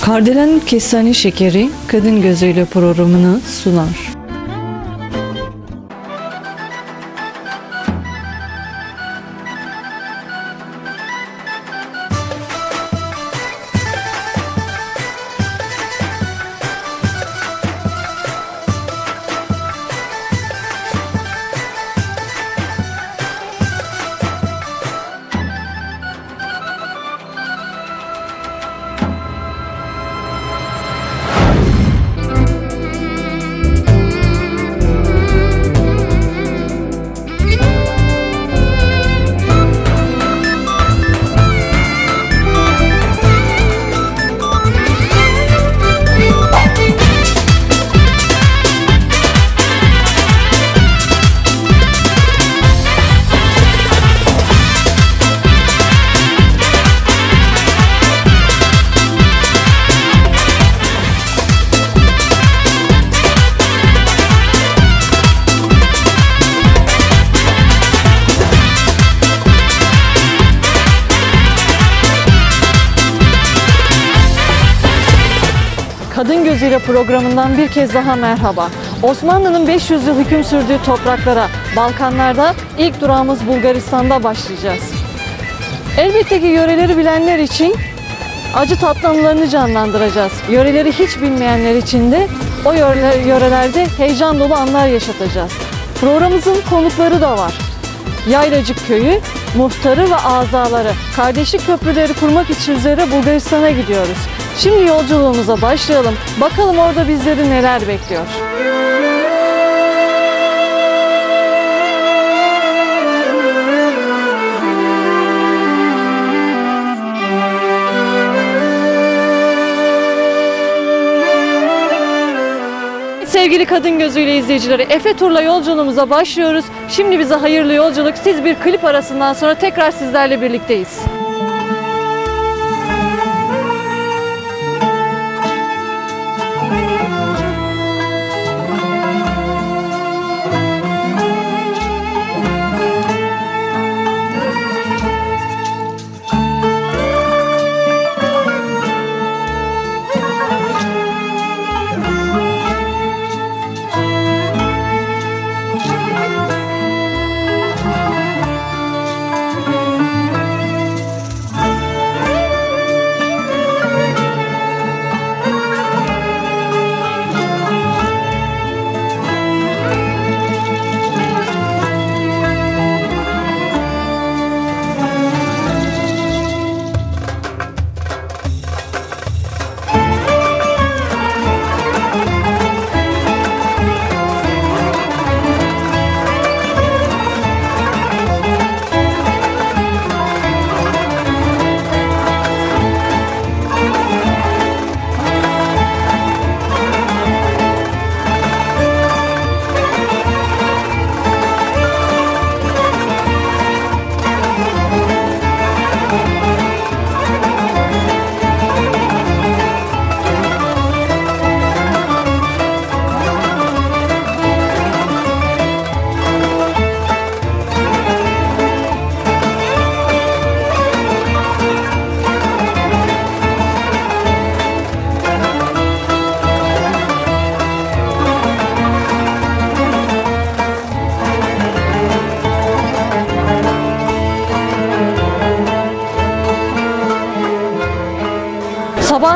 Kardelen Kestane Şekeri Kadın Gözüyle programını sunar. Gözüyle programından bir kez daha merhaba. Osmanlı'nın 500 yıl hüküm sürdüğü topraklara, Balkanlarda ilk durağımız Bulgaristan'da başlayacağız. Elbette ki yöreleri bilenler için acı tatlı anılarını canlandıracağız. Yöreleri hiç bilmeyenler için de o yöre- yörelerde heyecan dolu anlar yaşatacağız. Programımızın konukları da var. Yaylacık Köyü, muhtarı ve azaları, kardeşlik köprüleri kurmak için üzere Bulgaristan'a gidiyoruz. Şimdi yolculuğumuza başlayalım. Bakalım orada bizleri neler bekliyor. Sevgili kadın gözüyle izleyicileri, Efe Tur'la yolculuğumuza başlıyoruz. Şimdi bize hayırlı yolculuk. Siz bir klip arasından sonra tekrar sizlerle birlikteyiz.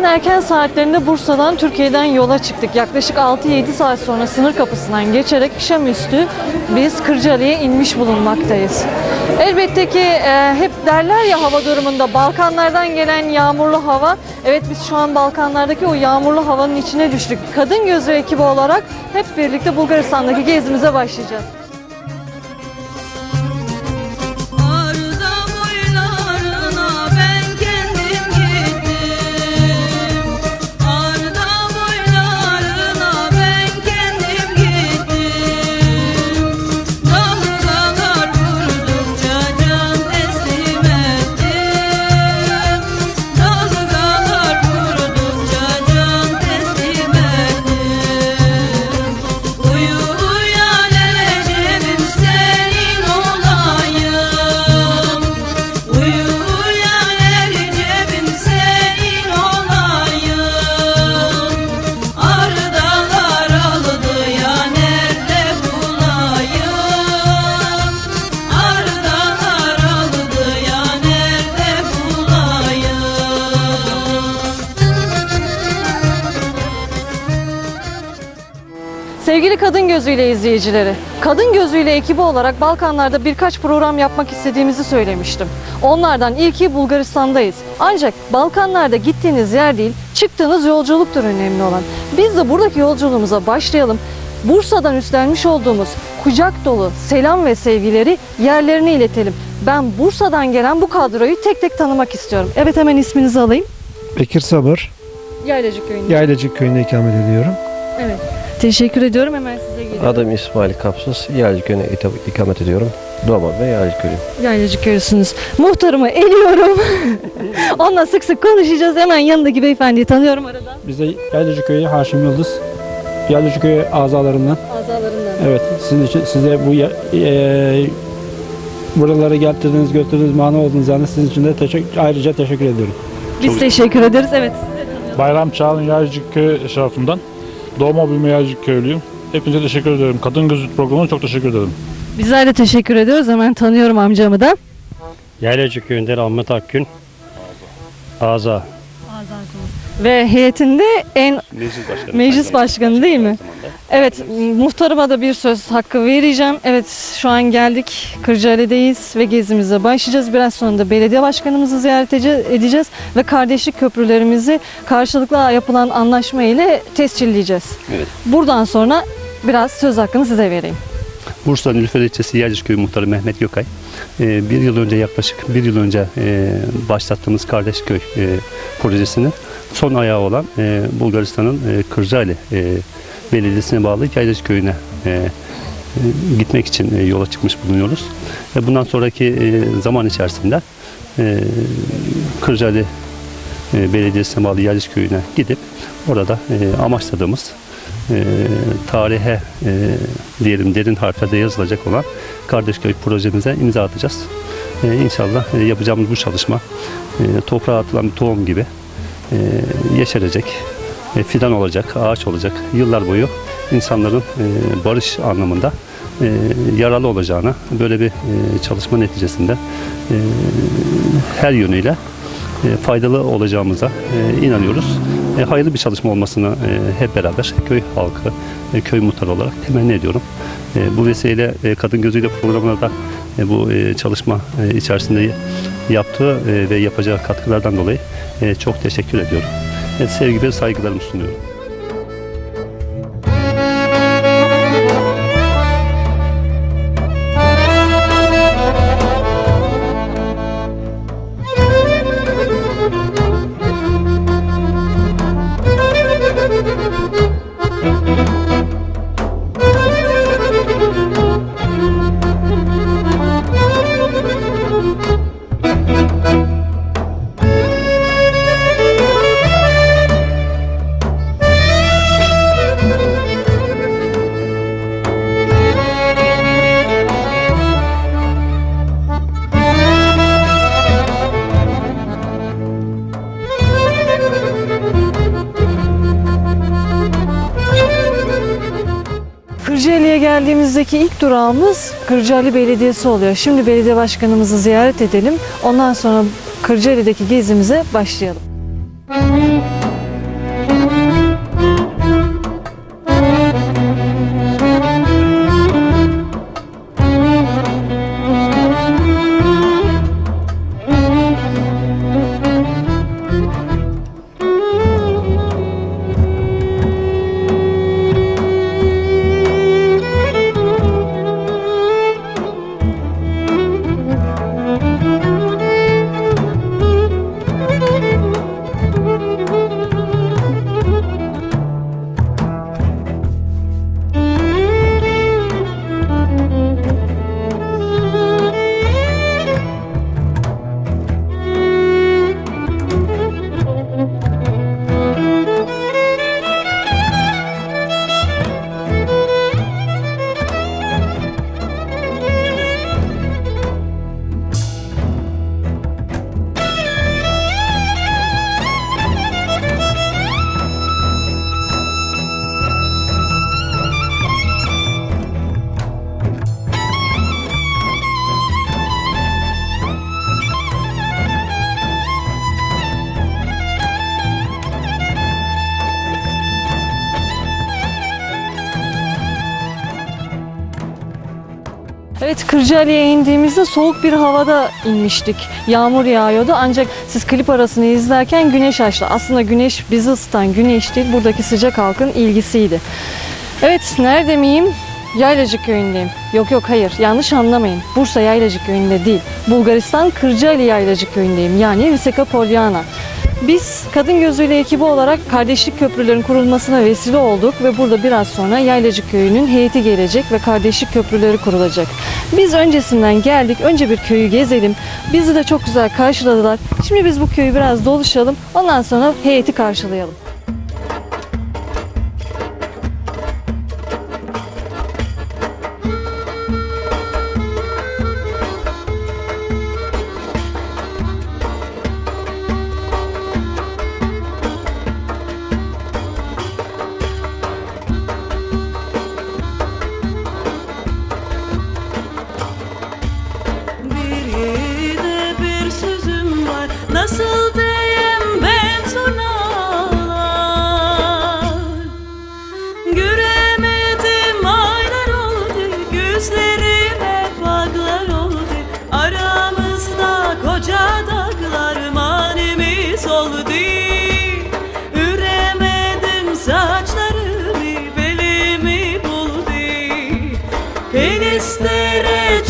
Sabahın erken saatlerinde Bursa'dan Türkiye'den yola çıktık. Yaklaşık 6-7 saat sonra sınır kapısından geçerek akşamüstü biz Kırcaali'ye inmiş bulunmaktayız. Elbette ki e, hep derler ya hava durumunda Balkanlardan gelen yağmurlu hava. Evet biz şu an Balkanlardaki o yağmurlu havanın içine düştük. Kadın Gözü ekibi olarak hep birlikte Bulgaristan'daki gezimize başlayacağız. Sevgili Kadın Gözüyle izleyicileri, Kadın Gözüyle ekibi olarak Balkanlarda birkaç program yapmak istediğimizi söylemiştim. Onlardan ilki Bulgaristan'dayız. Ancak Balkanlarda gittiğiniz yer değil, çıktığınız yolculuktur önemli olan. Biz de buradaki yolculuğumuza başlayalım. Bursa'dan üstlenmiş olduğumuz kucak dolu selam ve sevgileri yerlerine iletelim. Ben Bursa'dan gelen bu kadroyu tek tek tanımak istiyorum. Evet hemen isminizi alayım. Bekir Sabır, Yaylacık köyünde. Yaylacık köyünde ikamet ediyorum. Evet. Teşekkür ediyorum. Hemen size geliyorum. Adım İsmail Kapsız. Yaylacık köyüne ikamet ediyorum. Doğma ve Yaylacık köyü. Yaylacık görürsünüz. Muhtarımı eliyorum. Onunla sık sık konuşacağız. Hemen yanındaki beyefendiyi tanıyorum arada. Biz de Yaylacı Köyü Haşim Yıldız. Yaylacı Köyü azalarından. Azalarından. Evet, sizin için size bu e, buralara getirdiğiniz, götürdüğünüz mana olduğunuz yani sizin için de teşekkür, ayrıca teşekkür ediyorum. Biz teşekkür ederiz. Evet. Bayram Çağın Yaycık Köy eşrafından. Doğma büyüme Yaycık köylüyüm. Hepinize teşekkür ederim. Kadın Gözü programına çok teşekkür ederim. Bizler de teşekkür ediyoruz. Hemen tanıyorum amcamı da. Yaylacı köyünde Ahmet Akgün. Aza. Ve heyetinde en meclis başkanı değil mi? Evet, muhtarıma da bir söz hakkı vereceğim. Evet, şu an geldik. Kırcaali'deyiz ve gezimize başlayacağız. Biraz sonra da belediye başkanımızı ziyaret ece- edeceğiz ve kardeşlik köprülerimizi karşılıklı yapılan anlaşma ile tescilleyeceğiz. Evet. Buradan sonra biraz söz hakkını size vereyim. Bursa Nilüfer ilçesi Yaylacı Köyü muhtarı Mehmet Gökay. Ee, bir yıl önce yaklaşık bir yıl önce e, başlattığımız Kardeşköy e, projesinin son ayağı olan e, Bulgaristan'ın e, Kırcaali e, belediyesine bağlı Yaylacı Köyü'ne e, e, gitmek için e, yola çıkmış bulunuyoruz. Ve bundan sonraki e, zaman içerisinde e, Kırcaali e, belediyesine bağlı Yaylacı Köyü'ne gidip orada e, amaçladığımız e, tarihe e, diyelim derin harflerde yazılacak olan Kardeşköy projemize imza atacağız. E, inşallah e, yapacağımız bu çalışma e, toprağa atılan bir tohum gibi e, yeşerecek, fidan olacak, ağaç olacak. Yıllar boyu insanların e, barış anlamında e, yararlı olacağına böyle bir e, çalışma neticesinde e, her yönüyle faydalı olacağımıza inanıyoruz. Hayırlı bir çalışma olmasını hep beraber köy halkı, köy muhtarı olarak temenni ediyorum. Bu vesileyle Kadın Gözüyle programına da bu e, çalışma e, içerisinde yaptığı e, ve yapacağı katkılardan dolayı e, çok teşekkür ediyorum. E, sevgi ve saygılarımı sunuyorum. Geldiğimizdeki ilk durağımız Kırcaali Belediyesi oluyor. Şimdi belediye başkanımızı ziyaret edelim. Ondan sonra Kırcaali'deki gezimize başlayalım. Evet Kırcaali'ye indiğimizde soğuk bir havada inmiştik. Yağmur yağıyordu ancak siz klip arasını izlerken güneş açtı. Aslında güneş bizi ısıtan güneş değil buradaki sıcak halkın ilgisiydi. Evet nerede miyim? Yaylacık köyündeyim. Yok yok hayır yanlış anlamayın. Bursa Yaylacık köyünde değil. Bulgaristan Kırcaali Yaylacık köyündeyim. Yani Viseka Polyana. Biz Kadın Gözüyle ekibi olarak kardeşlik köprülerin kurulmasına vesile olduk ve burada biraz sonra Yaylacık Köyü'nün heyeti gelecek ve kardeşlik köprüleri kurulacak. Biz öncesinden geldik, önce bir köyü gezelim. Bizi de çok güzel karşıladılar. Şimdi biz bu köyü biraz dolaşalım, ondan sonra heyeti karşılayalım.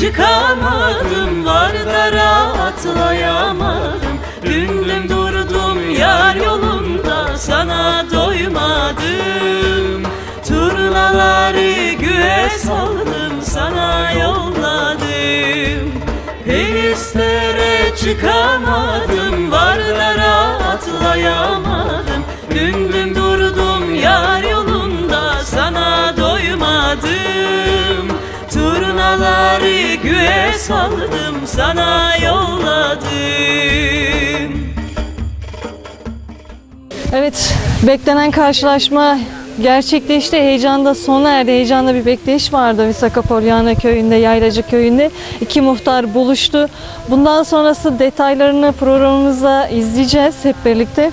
Çıkamadım Vardara atlayamadım Dümdüm durdum yar yolunda Sana doymadım. Turnaları güve saldım Sana yolladım. Penistere çıkamadım Vardara atlayamadım saldım Sana yolladım Evet, beklenen karşılaşma gerçekleşti. Heyecanda sona erdi. Heyecanda bir bekleyiş vardı Visaka Polyana köyünde, Yaylacı köyünde. İki muhtar buluştu. Bundan sonrası detaylarını programımızda izleyeceğiz hep birlikte.